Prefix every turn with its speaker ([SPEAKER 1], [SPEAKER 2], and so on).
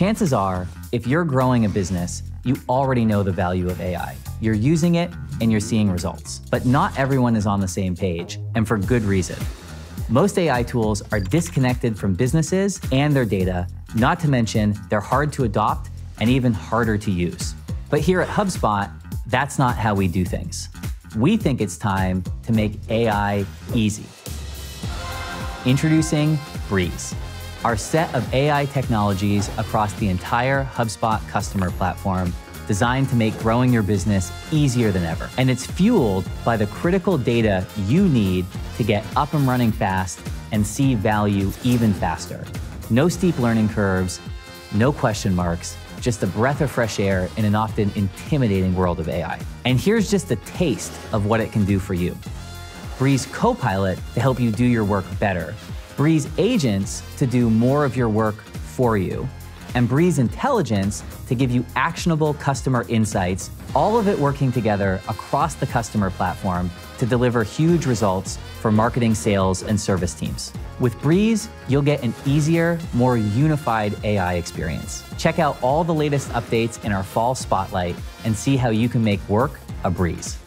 [SPEAKER 1] Chances are, if you're growing a business, you already know the value of AI. You're using it and you're seeing results. But not everyone is on the same page, and for good reason. Most AI tools are disconnected from businesses and their data, not to mention they're hard to adopt and even harder to use. But here at HubSpot, that's not how we do things. We think it's time to make AI easy. Introducing Breeze, our set of AI technologies across the entire HubSpot customer platform designed to make growing your business easier than ever. And it's fueled by the critical data you need to get up and running fast and see value even faster. No steep learning curves, no question marks, just a breath of fresh air in an often intimidating world of AI. And here's just a taste of what it can do for you. Breeze Copilot to help you do your work better, Breeze Agents to do more of your work for you, and Breeze Intelligence to give you actionable customer insights, all of it working together across the customer platform to deliver huge results for marketing, sales, and service teams. With Breeze, you'll get an easier, more unified AI experience. Check out all the latest updates in our fall spotlight and see how you can make work a breeze.